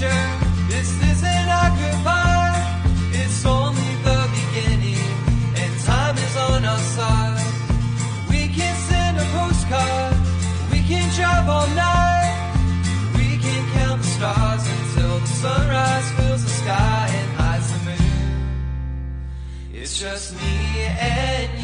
This isn't our goodbye. It's only the beginning, and time is on our side. We can send a postcard. We can drive all night. We can count the stars until the sunrise fills the sky and hides the moon. It's just me and you.